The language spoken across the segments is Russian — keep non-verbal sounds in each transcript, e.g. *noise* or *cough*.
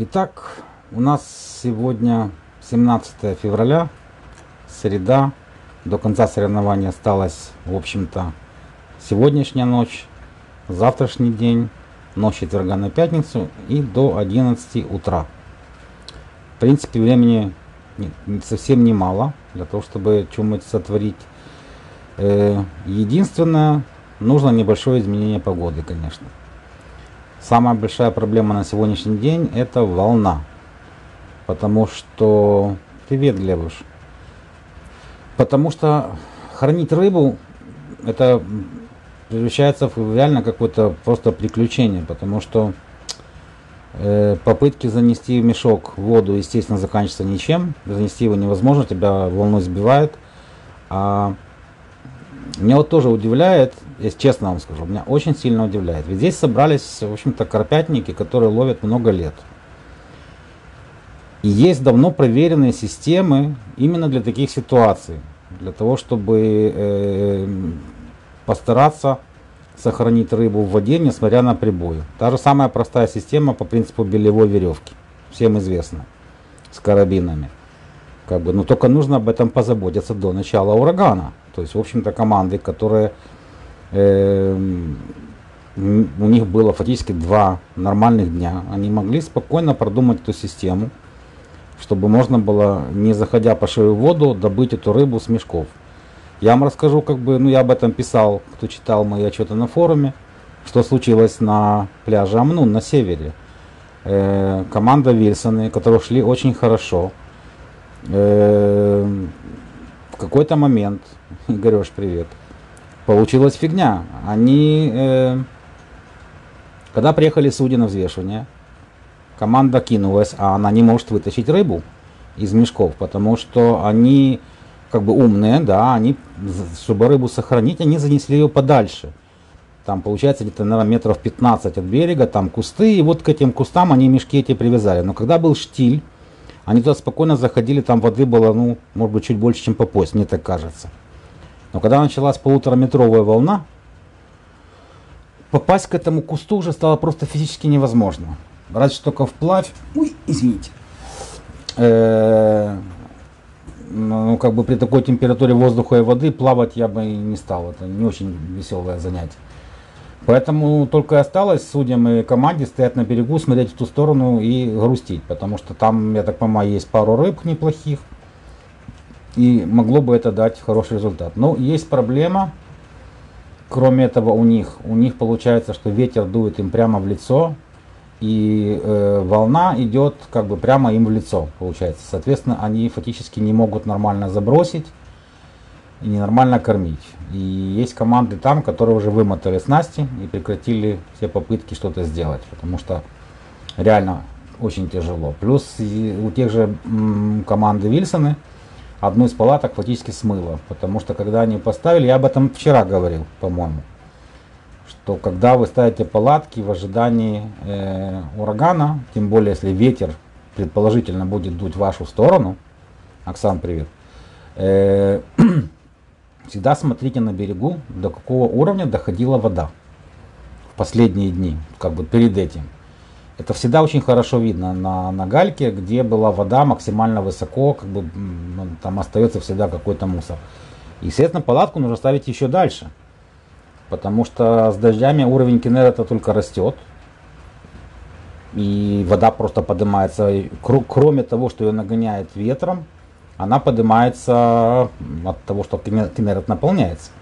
Итак, у нас сегодня 17 февраля, среда. До конца соревнования осталось, в общем-то, сегодняшняя ночь, завтрашний день, ночь четверга на пятницу и до 11 утра. В принципе, времени совсем немало для того, чтобы что-нибудь сотворить. Э, единственное, нужно небольшое изменение погоды, конечно. Самая большая проблема на сегодняшний день это волна. Потому что... Привет, Глебуш. Потому что хранить рыбу это превращается в реально какое-то просто приключение. Потому что э, попытки занести в мешок воду, естественно, заканчиваются ничем. Занести его невозможно, тебя волной сбивает. А меня вот тоже удивляет, если честно вам скажу, меня очень сильно удивляет. Ведь здесь собрались, в общем-то, карпятники, которые ловят много лет. И есть давно проверенные системы именно для таких ситуаций. Для того, чтобы э, постараться сохранить рыбу в воде, несмотря на прибой. Та же самая простая система по принципу белевой веревки. Всем известно. С карабинами. Как бы, но только нужно об этом позаботиться до начала урагана. То есть, в общем-то, команды, которые э, у них было фактически два нормальных дня, они могли спокойно продумать эту систему, чтобы можно было, не заходя по шею в воду, добыть эту рыбу с мешков. Я вам расскажу, как бы, ну я об этом писал, кто читал мои отчеты на форуме, что случилось на пляже Амнун на севере. Э, команда Вильсоны, которые шли очень хорошо, э, в какой-то момент, *laughs* Игореш, привет, получилась фигня. Они, э, когда приехали судьи на взвешивание, команда кинулась, а она не может вытащить рыбу из мешков, потому что они как бы умные, да, они, чтобы рыбу сохранить, они занесли ее подальше. Там получается где-то, наверное, метров 15 от берега, там кусты, и вот к этим кустам они мешки эти привязали. Но когда был штиль, они туда спокойно заходили, там воды было, ну, может быть, чуть больше, чем по пояс, мне так кажется. Но когда началась полутораметровая волна, попасть к этому кусту уже стало просто физически невозможно. Разве что только вплавь. Ой, извините. Э, ну, как бы при такой температуре воздуха и воды плавать я бы и не стал. Это не очень веселое занятие. Поэтому только и осталось судьям и команде стоять на берегу, смотреть в ту сторону и грустить. Потому что там, я так понимаю, есть пару рыб неплохих. И могло бы это дать хороший результат. Но есть проблема. Кроме этого у них, у них получается, что ветер дует им прямо в лицо. И э, волна идет как бы прямо им в лицо, получается. Соответственно, они фактически не могут нормально забросить и ненормально кормить. И есть команды там, которые уже вымотали снасти и прекратили все попытки что-то сделать, потому что реально очень тяжело. Плюс у тех же команды Вильсоны одну из палаток фактически смыло, потому что когда они поставили, я об этом вчера говорил, по-моему, что когда вы ставите палатки в ожидании э, урагана, тем более если ветер предположительно будет дуть в вашу сторону, Оксан, привет, э, *clears throat* Всегда смотрите на берегу, до какого уровня доходила вода в последние дни, как бы перед этим. Это всегда очень хорошо видно на, на гальке, где была вода максимально высоко, как бы ну, там остается всегда какой-то мусор. И, естественно, палатку нужно ставить еще дальше, потому что с дождями уровень Кеннера только растет, и вода просто поднимается, кроме того, что ее нагоняет ветром, она поднимается от того, что Кенерет наполняется.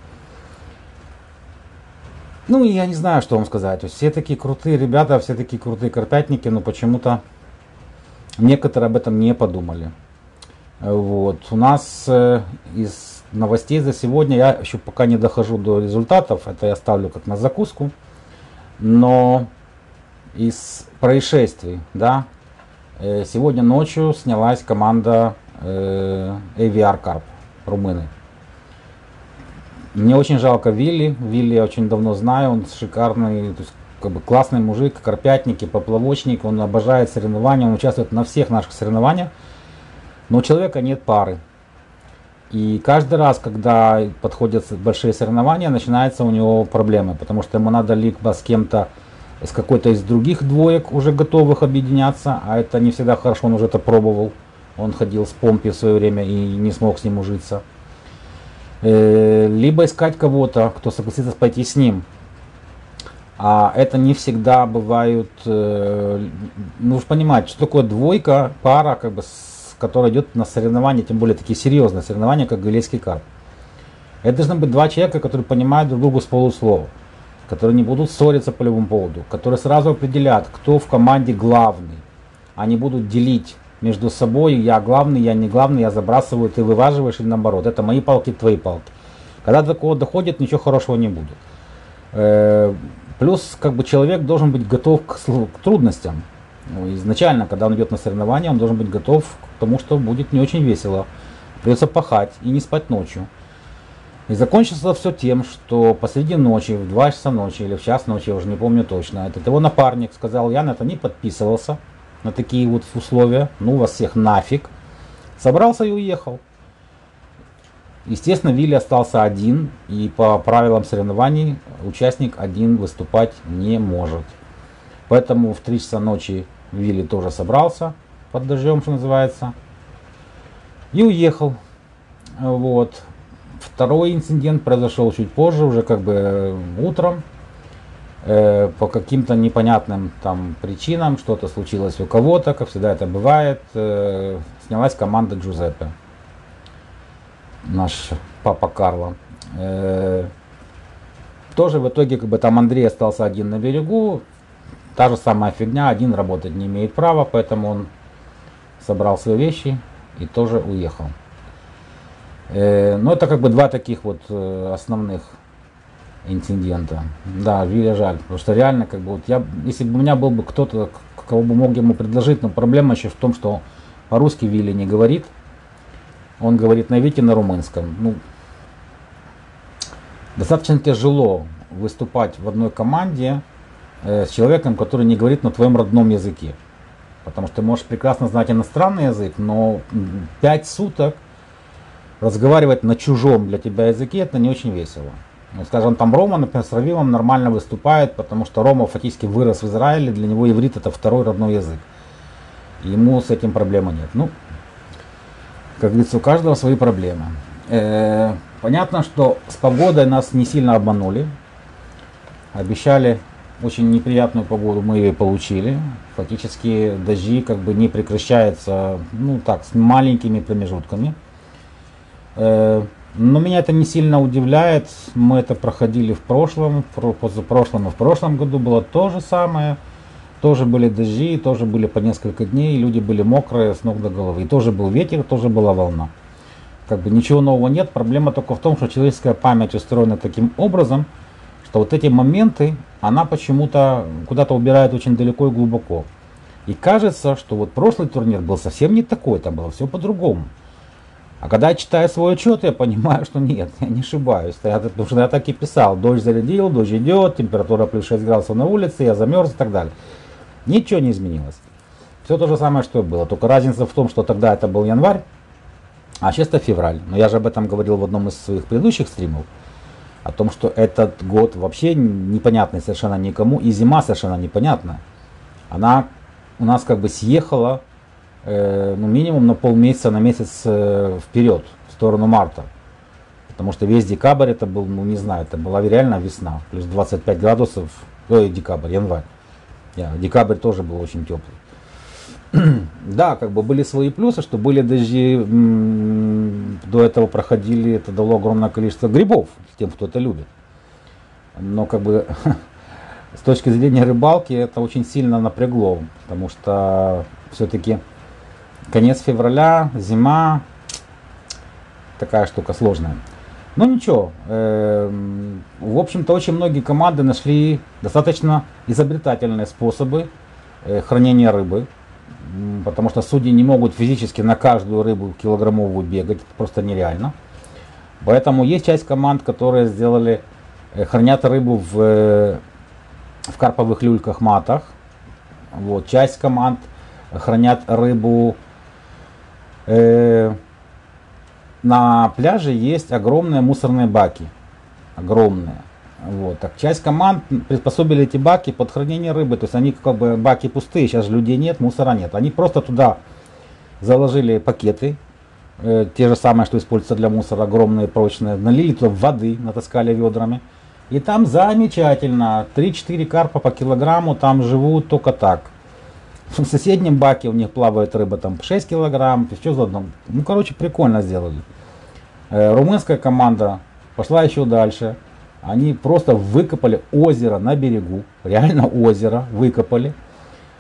Ну, я не знаю, что вам сказать. Все такие крутые ребята, все такие крутые карпятники, но почему-то некоторые об этом не подумали. Вот. У нас э, из новостей за сегодня, я еще пока не дохожу до результатов, это я ставлю как на закуску, но из происшествий, да, э, сегодня ночью снялась команда э, AVR Carp, румыны. Мне очень жалко Вилли. Вилли я очень давно знаю, он шикарный, то есть, как бы классный мужик, карпятник, поплавочник, он обожает соревнования, он участвует на всех наших соревнованиях, но у человека нет пары. И каждый раз, когда подходят большие соревнования, начинаются у него проблемы, потому что ему надо либо с кем-то с какой-то из других двоек уже готовых объединяться, а это не всегда хорошо, он уже это пробовал. Он ходил с помпи в свое время и не смог с ним ужиться. Э, либо искать кого-то, кто согласится пойти с ним. А это не всегда бывают, э, ну уж понимать, что такое двойка, пара, как бы, с, которая идет на соревнования, тем более такие серьезные соревнования, как Галейский карп. Это должны быть два человека, которые понимают друг друга с полуслова, которые не будут ссориться по любому поводу, которые сразу определят, кто в команде главный. Они будут делить между собой, я главный, я не главный, я забрасываю, ты вываживаешь или наоборот. Это мои палки, твои палки. Когда до такого доходит, ничего хорошего не будет. Э, плюс, как бы человек должен быть готов к, к трудностям. Ну, изначально, когда он идет на соревнования, он должен быть готов к тому, что будет не очень весело. Придется пахать и не спать ночью. И закончится все тем, что посреди ночи, в 2 часа ночи или в час ночи, я уже не помню точно, этот его напарник сказал, я на это не подписывался, на такие вот условия, ну вас всех нафиг. Собрался и уехал. Естественно, Вилли остался один, и по правилам соревнований участник один выступать не может. Поэтому в 3 часа ночи Вилли тоже собрался под дождем, что называется, и уехал. Вот. Второй инцидент произошел чуть позже, уже как бы э, утром. Э, по каким-то непонятным там причинам что-то случилось у кого-то, как всегда это бывает. Э, снялась команда Джузеппе, наш папа Карло. Э, тоже в итоге как бы там Андрей остался один на берегу. Та же самая фигня, один работать не имеет права, поэтому он собрал свои вещи и тоже уехал. Э, но это как бы два таких вот э, основных инцидента. Да, Виля жаль, потому что реально как бы вот я, если бы у меня был бы кто-то, кого бы мог ему предложить, но проблема еще в том, что по-русски Вилли не говорит, он говорит на иврите на румынском. Ну, достаточно тяжело выступать в одной команде э, с человеком, который не говорит на твоем родном языке. Потому что ты можешь прекрасно знать иностранный язык, но пять суток разговаривать на чужом для тебя языке, это не очень весело. Ну, скажем, там Рома, например, с Равимом нормально выступает, потому что Рома фактически вырос в Израиле, для него иврит это второй родной язык. Ему с этим проблемы нет. Ну, как говорится, у каждого свои проблемы. Э, понятно, что с погодой нас не сильно обманули. Обещали очень неприятную погоду, мы ее получили. Фактически дожди как бы не прекращаются, ну так, с маленькими промежутками. Э, но меня это не сильно удивляет. Мы это проходили в прошлом, позапрошлом и в прошлом году было то же самое. Тоже были дожди, тоже были по несколько дней, люди были мокрые с ног до головы. И тоже был ветер, тоже была волна. Как бы ничего нового нет. Проблема только в том, что человеческая память устроена таким образом, что вот эти моменты, она почему-то куда-то убирает очень далеко и глубоко. И кажется, что вот прошлый турнир был совсем не такой, там было все по-другому. А когда я читаю свой отчет, я понимаю, что нет, я не ошибаюсь. Я, потому что я так и писал, дождь зарядил, дождь идет, температура плюс 6 градусов на улице, я замерз и так далее. Ничего не изменилось. Все то же самое, что и было. Только разница в том, что тогда это был январь, а сейчас это февраль. Но я же об этом говорил в одном из своих предыдущих стримов. О том, что этот год вообще непонятный совершенно никому, и зима совершенно непонятна. Она у нас как бы съехала ну, минимум на полмесяца, на месяц э, вперед, в сторону марта. Потому что весь декабрь это был, ну не знаю, это была реально весна. Плюс 25 градусов, ой, декабрь, январь. Я, декабрь тоже был очень теплый. *clears throat* да, как бы были свои плюсы, что были дожди, до этого проходили, это дало огромное количество грибов тем, кто это любит. Но как бы *laughs* с точки зрения рыбалки это очень сильно напрягло, потому что все-таки конец февраля, зима, такая штука сложная. Но ничего, э, в общем-то очень многие команды нашли достаточно изобретательные способы э, хранения рыбы, потому что судьи не могут физически на каждую рыбу килограммовую бегать, это просто нереально. Поэтому есть часть команд, которые сделали, э, хранят рыбу в, э, в карповых люльках матах. Вот, часть команд хранят рыбу Э, на пляже есть огромные мусорные баки. Огромные. Вот. Так, часть команд приспособили эти баки под хранение рыбы. То есть они как бы баки пустые, сейчас же людей нет, мусора нет. Они просто туда заложили пакеты, э, те же самые, что используются для мусора, огромные, прочные, налили туда воды, натаскали ведрами. И там замечательно, 3-4 карпа по килограмму там живут только так. В соседнем баке у них плавает рыба там 6 килограмм, еще заодно. Ну, короче, прикольно сделали. Э, румынская команда пошла еще дальше. Они просто выкопали озеро на берегу, реально озеро выкопали,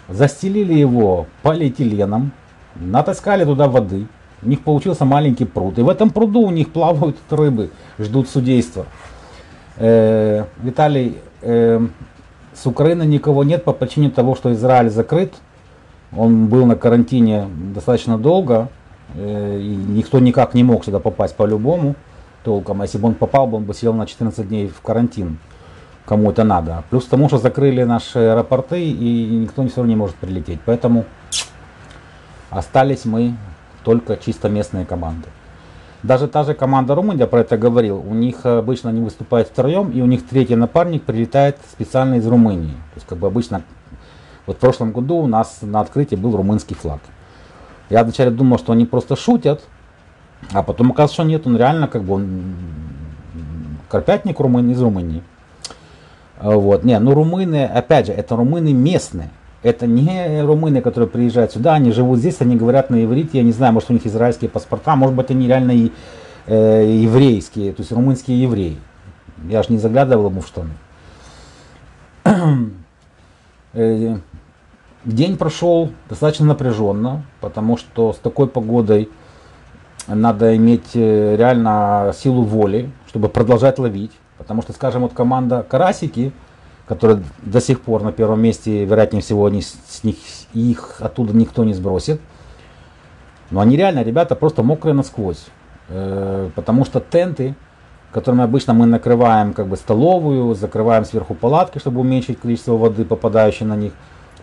застелили его полиэтиленом, натаскали туда воды, у них получился маленький пруд. И в этом пруду у них плавают *laughs* рыбы, ждут судейства. Э, Виталий, э, с Украины никого нет по причине того, что Израиль закрыт. Он был на карантине достаточно долго, э, и никто никак не мог сюда попасть по-любому толком. А если бы он попал, бы он бы сел на 14 дней в карантин. Кому это надо. Плюс к тому, что закрыли наши аэропорты, и никто все равно не может прилететь. Поэтому остались мы только чисто местные команды. Даже та же команда Румыния, я про это говорил, у них обычно они выступают втроем, и у них третий напарник прилетает специально из Румынии. То есть как бы обычно, вот в прошлом году у нас на открытии был румынский флаг. Я вначале думал, что они просто шутят, а потом оказалось, что нет, он реально как бы он карпятник румын из Румынии. Вот. Не, ну румыны, опять же, это румыны местные. Это не румыны, которые приезжают сюда, они живут здесь, они говорят на иврите, я не знаю, может у них израильские паспорта, может быть они реально и э, еврейские, то есть румынские евреи. Я же не заглядывал ему в штаны. *clears throat* День прошел достаточно напряженно, потому что с такой погодой надо иметь э, реально силу воли, чтобы продолжать ловить. Потому что, скажем, вот команда Карасики, которая до сих пор на первом месте, вероятнее всего, они с них, их оттуда никто не сбросит. Но они реально, ребята, просто мокрые насквозь. Э, потому что тенты, которыми обычно мы накрываем как бы столовую, закрываем сверху палатки, чтобы уменьшить количество воды, попадающей на них,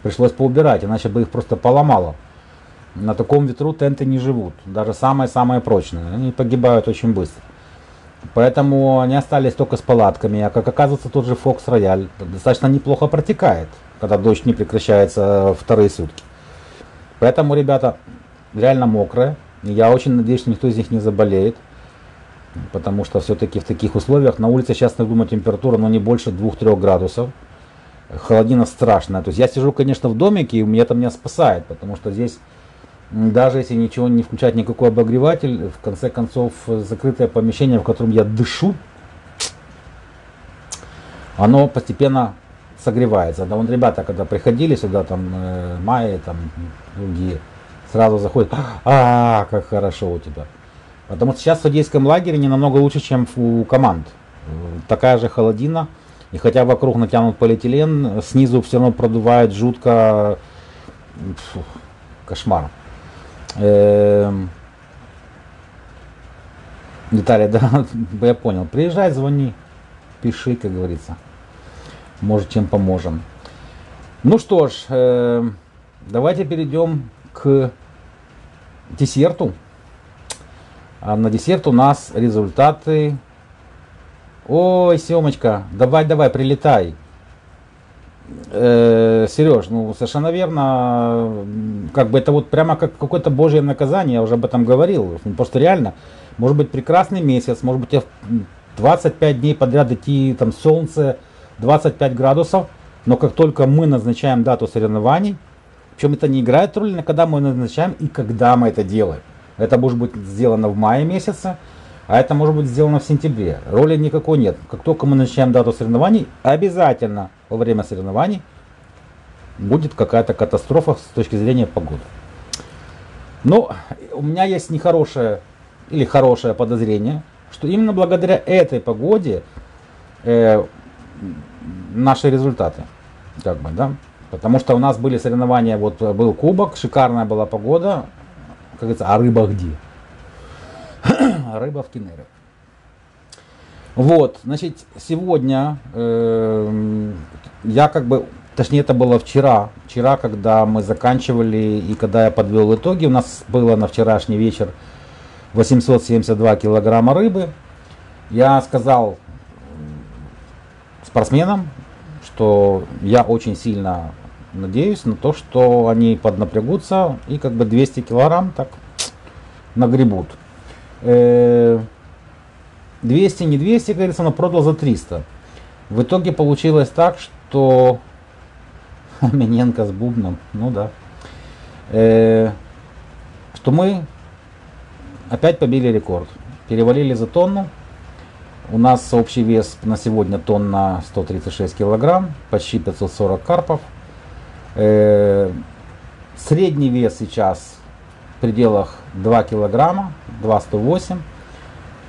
пришлось поубирать, иначе бы их просто поломало. На таком ветру тенты не живут, даже самые-самые прочные, они погибают очень быстро. Поэтому они остались только с палатками, а как оказывается тот же Фокс Рояль достаточно неплохо протекает, когда дождь не прекращается вторые сутки. Поэтому ребята реально мокрые, я очень надеюсь, что никто из них не заболеет, потому что все-таки в таких условиях на улице сейчас, я думаю, температура ну, не больше 2-3 градусов, холодина страшная. То есть я сижу, конечно, в домике, и меня это меня спасает, потому что здесь даже если ничего не включать, никакой обогреватель, в конце концов, закрытое помещение, в котором я дышу, оно постепенно согревается. Да, вон ребята, когда приходили сюда, там, э, Майя, там, другие, сразу заходят, а, как хорошо у тебя. Потому что сейчас в судейском лагере не намного лучше, чем у команд. Такая же холодина, и хотя вокруг натянут полиэтилен, снизу все равно продувает жутко, фу, кошмар. Эм... Виталий, *laughs* да, я понял. Приезжай, звони, пиши, как говорится. Может, чем поможем. Ну что ж, э, давайте перейдем к десерту. А на десерт у нас результаты. Ой, Семочка, давай, давай, прилетай. Э, Сереж, ну совершенно верно, как бы это вот прямо как какое-то божье наказание, я уже об этом говорил, просто реально, может быть прекрасный месяц, может быть 25 дней подряд идти там солнце, 25 градусов, но как только мы назначаем дату соревнований, причем это не играет роли, когда мы назначаем и когда мы это делаем. Это может быть сделано в мае месяце, а это может быть сделано в сентябре. Роли никакой нет. Как только мы начинаем дату соревнований, обязательно во время соревнований будет какая-то катастрофа с точки зрения погоды. Но у меня есть нехорошее или хорошее подозрение, что именно благодаря этой погоде э, наши результаты, как бы, да, потому что у нас были соревнования, вот был кубок, шикарная была погода, как говорится, а рыба где? *clears throat* рыба в Кенере. Вот, значит, сегодня э, я как бы, точнее это было вчера, вчера, когда мы заканчивали и когда я подвел итоги, у нас было на вчерашний вечер 872 килограмма рыбы. Я сказал спортсменам, что я очень сильно надеюсь на то, что они поднапрягутся и как бы 200 килограмм так нагребут. 200, не 200, говорится, но продал за 300. В итоге получилось так, что *laughs* Миненко с бубном, ну да, э, что мы опять побили рекорд. Перевалили за тонну. У нас общий вес на сегодня тонна 136 килограмм, почти 540 карпов. Э, средний вес сейчас пределах 2 килограмма, 2,108.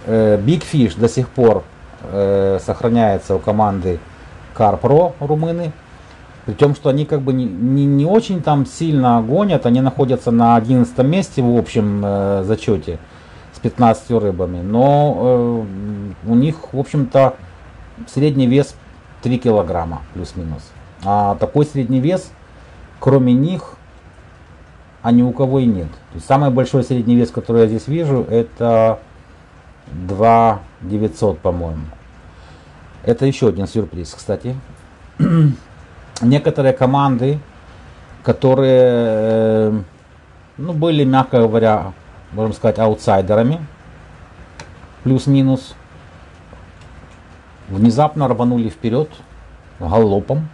Э, Big Fish до сих пор э, сохраняется у команды Carpro румыны. При том, что они как бы не, не, не очень там сильно гонят, они находятся на 11 месте в общем э, зачете с 15 рыбами. Но э, у них, в общем-то, средний вес 3 килограмма плюс-минус. А такой средний вес, кроме них, а ни у кого и нет. То есть самый большой средний вес, который я здесь вижу, это 2 900, по-моему. Это еще один сюрприз, кстати. *clears throat* Некоторые команды, которые э, ну, были, мягко говоря, можем сказать, аутсайдерами, плюс-минус, внезапно рванули вперед галопом.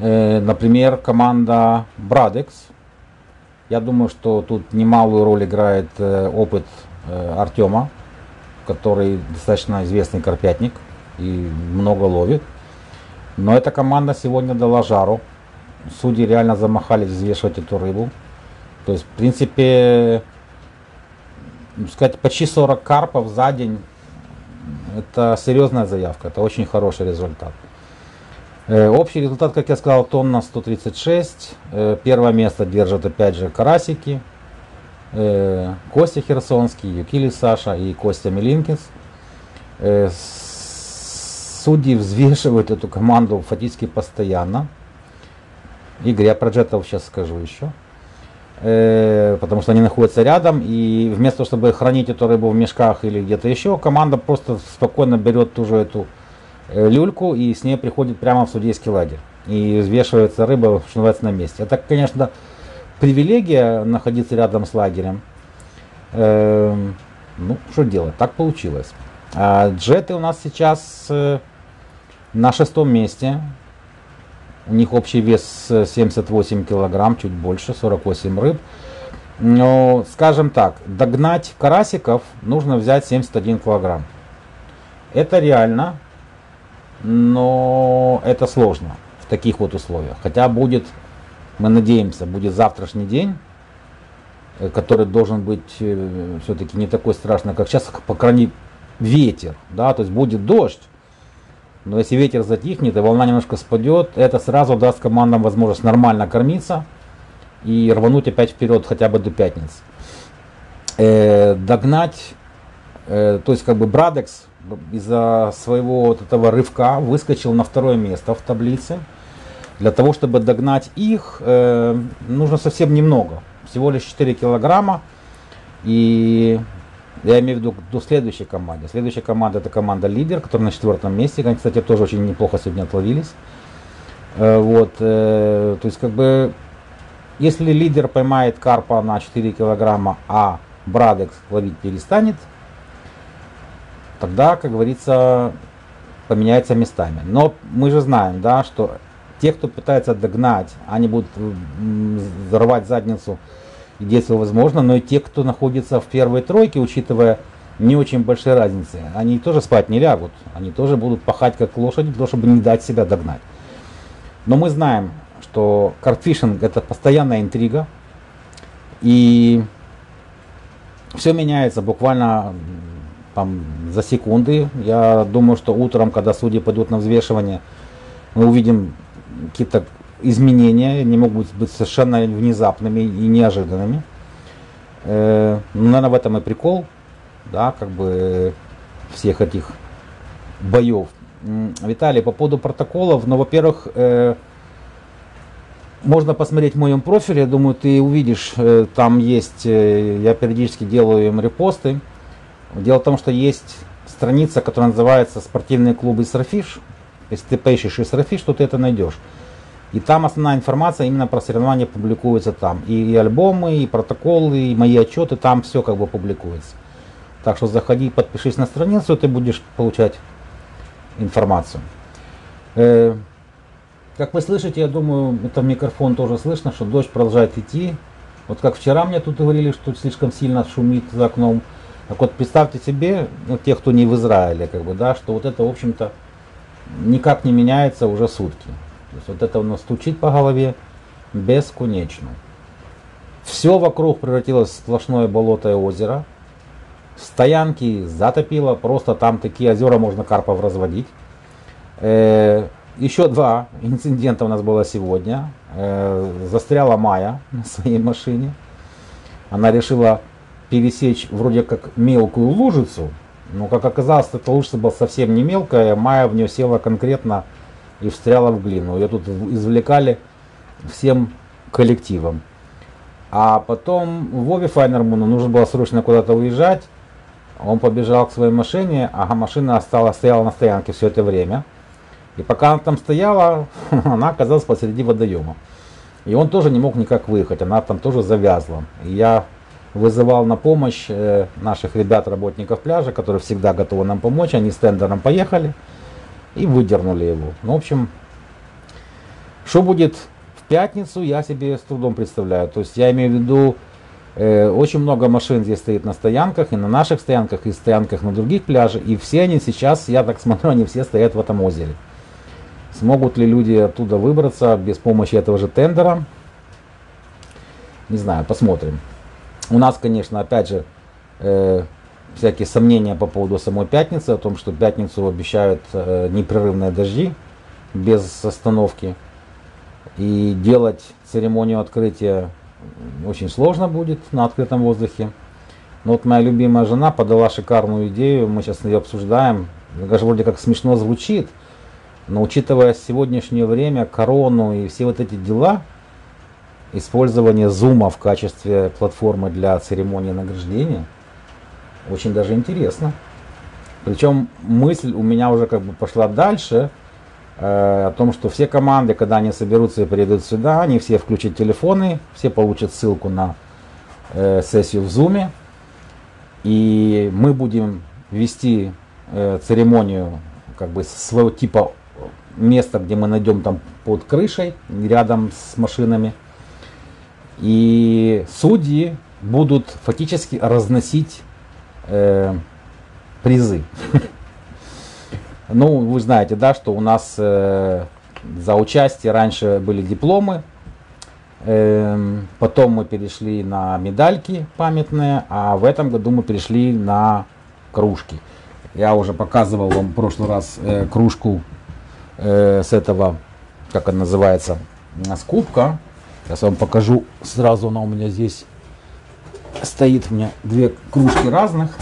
Э, например, команда Брадекс. Я думаю, что тут немалую роль играет э, опыт Артема, который достаточно известный карпятник и много ловит. Но эта команда сегодня дала жару. Судьи реально замахались взвешивать эту рыбу. То есть, в принципе, сказать, почти 40 карпов за день. Это серьезная заявка, это очень хороший результат. Э, общий результат, как я сказал, тонна 136. Э, первое место держат опять же карасики. Э, Костя Херсонский, Юкили Саша и Костя Милинкис. Судьи взвешивают эту команду фактически постоянно. Игорь, я про джетов сейчас скажу еще. Потому что они находятся рядом, и вместо того, чтобы хранить эту рыбу в мешках или где-то еще, команда просто спокойно берет ту же эту э, люльку и с ней приходит прямо в судейский лагерь. И взвешивается рыба, что называется, на месте. Это, конечно, привилегия находиться рядом с лагерем. Э, ну, что делать, так получилось. А джеты у нас сейчас э, на шестом месте. У них общий вес 78 килограмм, чуть больше, 48 рыб. Но, скажем так, догнать карасиков нужно взять 71 килограмм. Это реально, но это сложно в таких вот условиях. Хотя будет, мы надеемся, будет завтрашний день, э, который должен быть э, все-таки не такой страшный, как сейчас, по крайней ветер, да, то есть будет дождь, но если ветер затихнет и волна немножко спадет, это сразу даст командам возможность нормально кормиться и рвануть опять вперед хотя бы до пятницы. Э, догнать, э, то есть как бы Брадекс из-за своего вот этого рывка выскочил на второе место в таблице. Для того, чтобы догнать их, э, нужно совсем немного, всего лишь 4 килограмма. И я имею в виду до следующей команды. Следующая команда это команда лидер, которая на четвертом месте. Они, кстати, тоже очень неплохо сегодня отловились. Э, вот, э, то есть как бы, если лидер поймает карпа на 4 килограмма, а Брадекс ловить перестанет, тогда, как говорится, поменяется местами. Но мы же знаем, да, что те, кто пытается догнать, они будут взорвать задницу единство возможно, но и те, кто находится в первой тройке, учитывая не очень большие разницы, они тоже спать не лягут, они тоже будут пахать как лошади, для того, чтобы не дать себя догнать. Но мы знаем, что картфишинг это постоянная интрига, и все меняется буквально там, за секунды. Я думаю, что утром, когда судьи пойдут на взвешивание, мы увидим какие-то изменения, не могут быть совершенно внезапными и неожиданными. Э, наверное, в этом и прикол, да, как бы всех этих боев. Виталий, по поводу протоколов, ну, во-первых, э, можно посмотреть в моем профиле, я думаю, ты увидишь, э, там есть, э, я периодически делаю им репосты. Дело в том, что есть страница, которая называется «Спортивные клубы Сарфиш», Если ты поищешь Исрафиш, то ты это найдешь. И там основная информация именно про соревнования публикуется там. И, альбомы, и протоколы, и мои отчеты, там все как бы публикуется. Так что заходи, подпишись на страницу, ты будешь получать информацию. Э, как вы слышите, я думаю, это микрофон тоже слышно, что дождь продолжает идти. Вот как вчера мне тут говорили, что слишком сильно шумит за окном. Так вот, представьте себе, ну, тех, кто не в Израиле, как бы, да, что вот это, в общем-то, никак не меняется уже сутки. То есть вот это у нас стучит по голове бесконечно. Все вокруг превратилось в сплошное болото и озеро. Стоянки затопило, просто там такие озера можно карпов разводить. Э, еще два инцидента у нас было сегодня. Э, застряла Майя на своей машине. Она решила пересечь вроде как мелкую лужицу, но как оказалось, эта лужица была совсем не мелкая. Майя в нее села конкретно и встряла в глину. Ее тут извлекали всем коллективом. А потом Вове Файнерману нужно было срочно куда-то уезжать. Он побежал к своей машине, а машина осталась, стояла на стоянке все это время. И пока она там стояла, *laughs* она оказалась посреди водоема. И он тоже не мог никак выехать, она там тоже завязла. И я вызывал на помощь э, наших ребят, работников пляжа, которые всегда готовы нам помочь. Они с тендером поехали и выдернули его. Ну, в общем, что будет в пятницу, я себе с трудом представляю. То есть я имею в виду, э, очень много машин здесь стоит на стоянках, и на наших стоянках, и стоянках на других пляжах. И все они сейчас, я так *laughs* смотрю, они все стоят в этом озере. Смогут ли люди оттуда выбраться без помощи этого же тендера? Не знаю, посмотрим. У нас, конечно, опять же, э, всякие сомнения по поводу самой пятницы, о том, что пятницу обещают э, непрерывные дожди без остановки. И делать церемонию открытия очень сложно будет на открытом воздухе. Но вот моя любимая жена подала шикарную идею, мы сейчас ее обсуждаем. Даже вроде как смешно звучит, но учитывая сегодняшнее время, корону и все вот эти дела, использование Zoom в качестве платформы для церемонии награждения – очень даже интересно. Причем мысль у меня уже как бы пошла дальше, э, о том, что все команды, когда они соберутся и приедут сюда, они все включат телефоны, все получат ссылку на э, сессию в Zoom, и мы будем вести э, церемонию как бы своего типа места, где мы найдем там под крышей, рядом с машинами. И судьи будут фактически разносить э, призы. Ну, вы знаете, да, что у нас э, за участие раньше были дипломы, э, потом мы перешли на медальки памятные, а в этом году мы перешли на кружки. Я уже показывал вам в прошлый раз э, кружку э, с этого, как она называется, с кубка. Сейчас вам покажу сразу, она у меня здесь стоит у меня две кружки разных.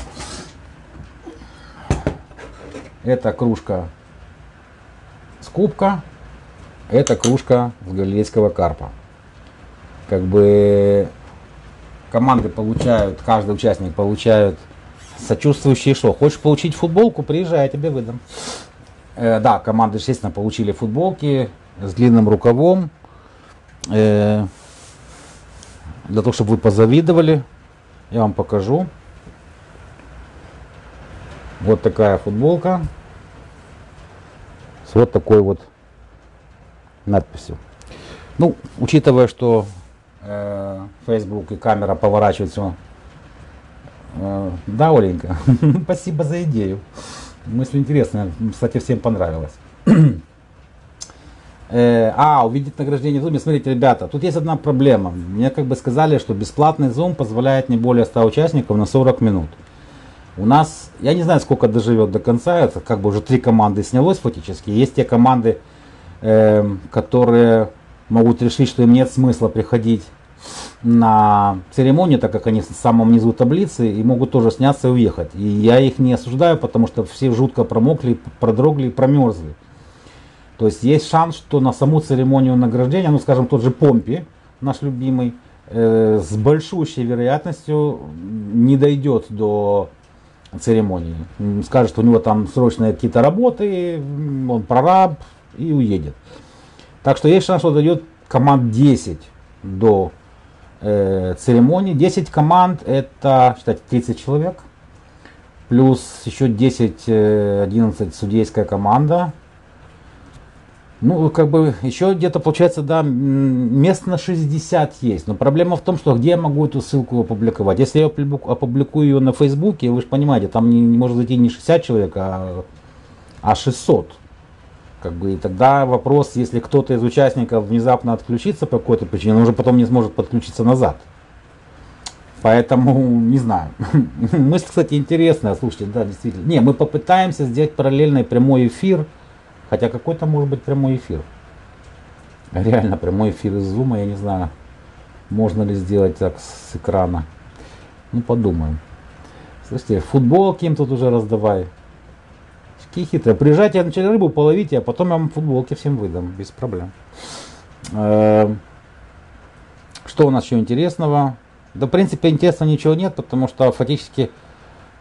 Это кружка с кубка, это кружка с галилейского карпа. Как бы команды получают, каждый участник получает сочувствующие что. Хочешь получить футболку, приезжай, я тебе выдам. Э, да, команды, естественно, получили футболки с длинным рукавом. Э, для того, чтобы вы позавидовали. Я вам покажу. Вот такая футболка с вот такой вот надписью. Ну, учитывая, что э, Facebook и камера поворачиваются. Э, да, Оленька, *laughs* спасибо за идею. Мысль интересная, кстати, всем понравилась. *clears throat* Э, а, увидеть награждение в Zoom. Смотрите, ребята, тут есть одна проблема. Мне как бы сказали, что бесплатный Zoom позволяет не более 100 участников на 40 минут. У нас, я не знаю, сколько доживет до конца, это как бы уже три команды снялось фактически. Есть те команды, э, которые могут решить, что им нет смысла приходить на церемонию, так как они в самом низу таблицы, и могут тоже сняться и уехать. И я их не осуждаю, потому что все жутко промокли, продрогли, промерзли. То есть есть шанс, что на саму церемонию награждения, ну скажем, тот же Помпи, наш любимый, э, с большущей вероятностью не дойдет до церемонии. Скажет, что у него там срочные какие-то работы, он прораб и уедет. Так что есть шанс, что дойдет команд 10 до э, церемонии. 10 команд это, считайте, 30 человек. Плюс еще 10-11 э, судейская команда. Ну, как бы еще где-то получается, да, мест на 60 есть. Но проблема в том, что где я могу эту ссылку опубликовать. Если я опубликую ее на Фейсбуке, вы же понимаете, там не, не может зайти не 60 человек, а, а 600. Как бы, и тогда вопрос, если кто-то из участников внезапно отключится по какой-то причине, он уже потом не сможет подключиться назад. Поэтому, не знаю. *laughs* Мысль, кстати, интересная, слушайте, да, действительно. Не, мы попытаемся сделать параллельный прямой эфир Хотя какой-то может быть прямой эфир. Реально прямой эфир из зума, я не знаю, можно ли сделать так с экрана. Ну подумаем. Слушайте, футбол кем тут уже раздавай. Какие хитрые. Приезжайте, начали рыбу половите, а потом я вам футболки всем выдам, без проблем. Эм, что у нас еще интересного? Да, в принципе, интересного ничего нет, потому что фактически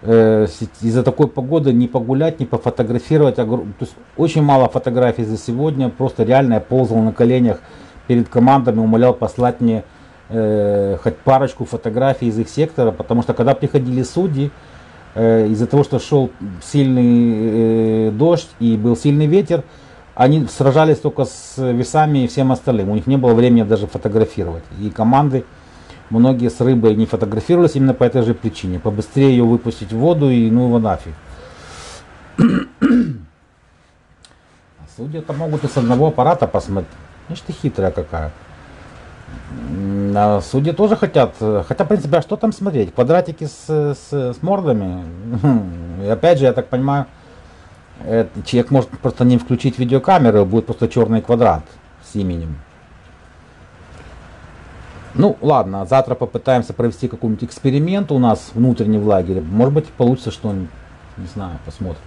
из-за такой погоды не погулять, не пофотографировать. То есть очень мало фотографий за сегодня. Просто реально я ползал на коленях перед командами, умолял послать мне э, хоть парочку фотографий из их сектора, потому что когда приходили судьи, э, из-за того, что шел сильный э, дождь и был сильный ветер, они сражались только с весами и всем остальным. У них не было времени даже фотографировать. И команды Многие с рыбой не фотографировались именно по этой же причине. Побыстрее ее выпустить в воду и ну его нафиг. Судьи-то могут и с одного аппарата посмотреть. Видишь ты хитрая какая. А судьи тоже хотят, хотя в принципе, а что там смотреть? Квадратики с, с, с мордами. *laughs* И опять же, я так понимаю, человек может просто не включить видеокамеру, будет просто черный квадрат с именем. Ну, ладно, завтра попытаемся провести какой-нибудь эксперимент у нас внутренний в лагере. Может быть, получится что-нибудь. Не знаю, посмотрим.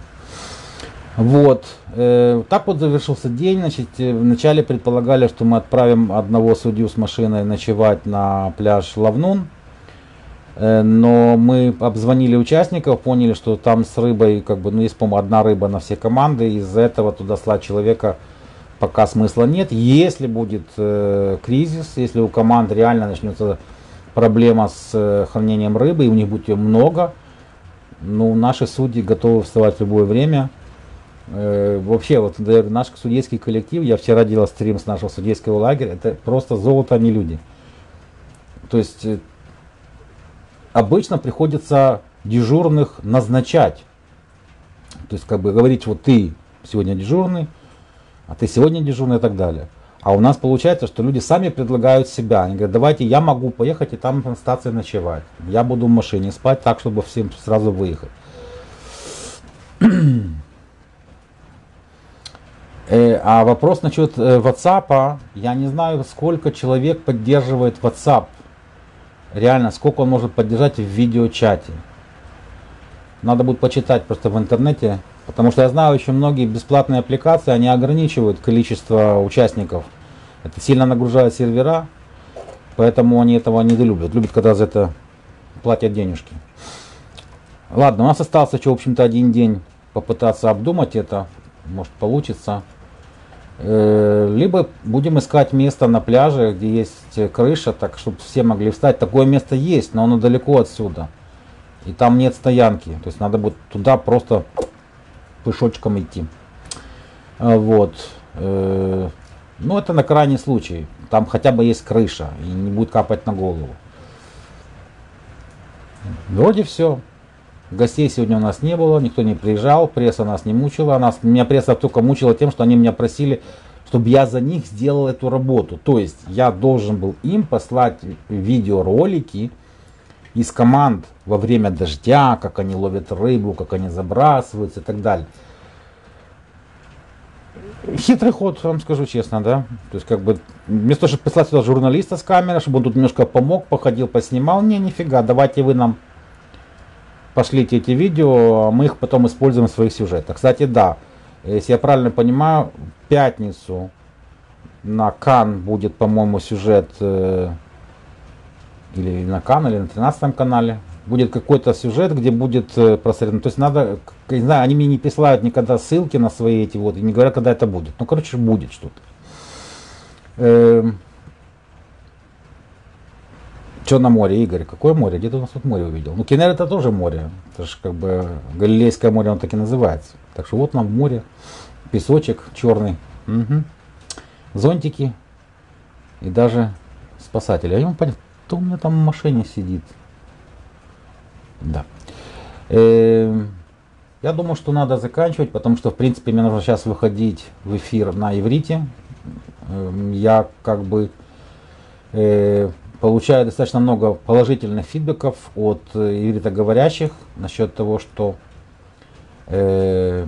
Вот. Э, так вот завершился день. Значит, э, вначале предполагали, что мы отправим одного судью с машиной ночевать на пляж Лавнун. Э, но мы обзвонили участников, поняли, что там с рыбой, как бы, ну, есть, по-моему, одна рыба на все команды. Из-за этого туда слать человека пока смысла нет. Если будет э, кризис, если у команд реально начнется проблема с э, хранением рыбы, и у них будет ее много, ну, наши судьи готовы вставать в любое время. Э, вообще, вот наш судейский коллектив, я вчера делал стрим с нашего судейского лагеря, это просто золото, а не люди. То есть, э, обычно приходится дежурных назначать. То есть, как бы говорить, вот ты сегодня дежурный, а ты сегодня дежурный и так далее. А у нас получается, что люди сами предлагают себя. Они говорят, давайте я могу поехать и там на станции ночевать. Я буду в машине спать так, чтобы всем сразу выехать. *clears throat* Э, а вопрос насчет э, WhatsApp, я не знаю, сколько человек поддерживает WhatsApp. Реально, сколько он может поддержать в видеочате. Надо будет почитать просто в интернете. Потому что я знаю очень многие бесплатные аппликации, они ограничивают количество участников. Это сильно нагружает сервера, поэтому они этого не любят. Любят, когда за это платят денежки. Ладно, у нас остался еще, в общем-то, один день попытаться обдумать это. Может получится. Э, либо будем искать место на пляже, где есть крыша, так чтобы все могли встать. Такое место есть, но оно далеко отсюда. И там нет стоянки. То есть надо будет туда просто пешочком идти. А, вот. Э, ну, это на крайний случай. Там хотя бы есть крыша и не будет капать на голову. Вроде все. Гостей сегодня у нас не было, никто не приезжал, пресса нас не мучила. Нас, меня пресса только мучила тем, что они меня просили, чтобы я за них сделал эту работу. То есть я должен был им послать видеоролики, из команд во время дождя, как они ловят рыбу, как они забрасываются и так далее. Хитрый ход, вам скажу честно, да. То есть, как бы, вместо того, чтобы послать сюда журналиста с камерой, чтобы он тут немножко помог, походил, поснимал, не, нифига, давайте вы нам пошлите эти видео, а мы их потом используем в своих сюжетах. Кстати, да, если я правильно понимаю, в пятницу на Кан будет, по-моему, сюжет э, или на канале, на 13 канале. будет какой-то сюжет, где будет э, просмотрено. То есть надо, не знаю, они мне не присылают никогда ссылки на свои эти вот, и не говорят, когда это будет. Ну, короче, будет что-то. Эм. Что на море, Игорь? Какое море? Где ты у нас тут море увидел? Ну, Кенер это тоже море. Это же как бы Галилейское море, оно так и называется. Так что вот нам море, песочек черный, Мгм. зонтики и даже спасатели. А могу понять, кто у меня там в машине сидит. Да. Эм, Я думаю, что надо заканчивать, потому что, в принципе, мне нужно сейчас выходить в эфир на иврите. Эм, Я как бы э, получаю достаточно много положительных фидбэков от э, ивритоговорящих насчет того, что э,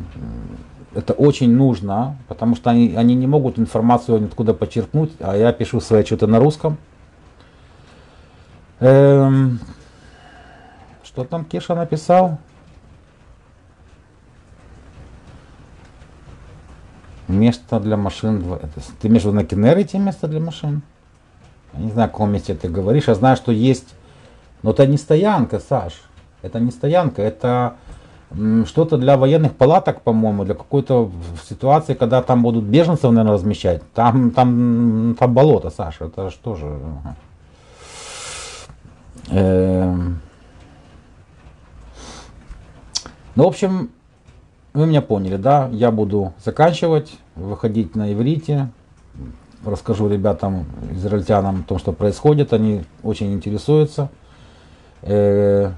это очень нужно, потому что они, они не могут информацию откуда подчеркнуть, а я пишу свои отчеты на русском. Эм, что там Кеша написал? Место для машин. ты имеешь в виду на Кенерите место для машин? Я не знаю, о каком месте ты говоришь. Я знаю, что есть... Но это не стоянка, Саш. Это не стоянка. Это что-то для военных палаток, по-моему, для какой-то ситуации, когда там будут беженцев, наверное, размещать. Там, там, там болото, Саша. Это что же? Эм. Ну, в общем, вы меня поняли, да? Я буду заканчивать, выходить на иврите, расскажу ребятам, израильтянам о том, что происходит. Они очень интересуются. Э,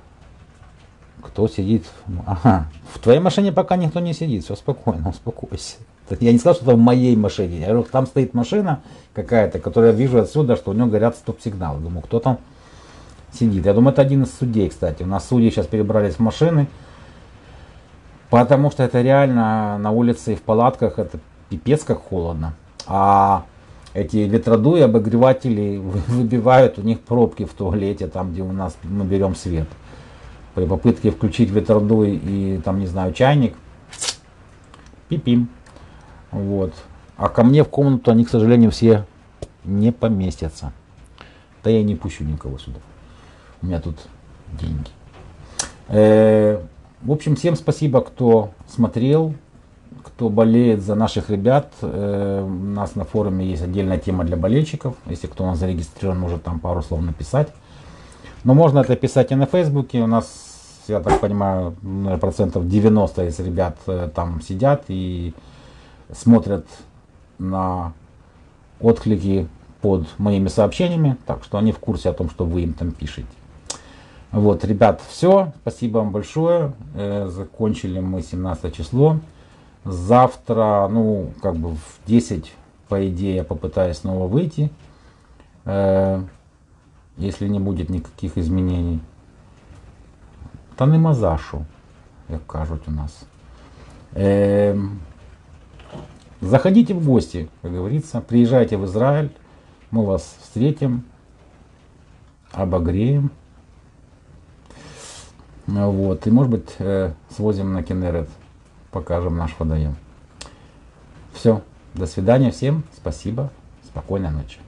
Кто сидит? Ага. В твоей машине пока никто не сидит. Все спокойно, успокойся. Я не сказал, что это в моей машине. Я говорю, там стоит машина какая-то, которую я вижу отсюда, что у нее горят стоп-сигналы. Думаю, кто там сидит. Я думаю, это один из судей, кстати. У нас судьи сейчас перебрались в машины. Потому что это реально на улице и в палатках это пипец как холодно. А эти ветродуи, обогреватели вы- *laughs* выбивают у них пробки в туалете, там где у нас мы берем свет. При попытке включить ветродуй и там, не знаю, чайник, пипим. Вот. А ко мне в комнату они, к сожалению, все не поместятся. Да я не пущу никого сюда. У меня тут деньги. Э, В общем, всем спасибо, кто смотрел, кто болеет за наших ребят. Э, У нас на форуме есть отдельная тема для болельщиков. Если кто у нас зарегистрирован, может там пару слов написать. Но можно это писать и на Фейсбуке. У нас, я так понимаю, процентов 90 из ребят э, там сидят и смотрят на отклики под моими сообщениями. Так что они в курсе о том, что вы им там пишете. Вот, ребят, все. Спасибо вам большое. Э, закончили мы 17 число. Завтра, ну, как бы в 10, по идее, я попытаюсь снова выйти. Э, если не будет никаких изменений. Та нема за що, як у нас. Эм, заходите в гости, как говорится. Приезжайте в Израиль. Мы вас встретим, обогреем. Вот. И может быть э, свозим на Кенерет, покажем наш водоем. Все. До свидания всем. Спасибо. Спокойной ночи.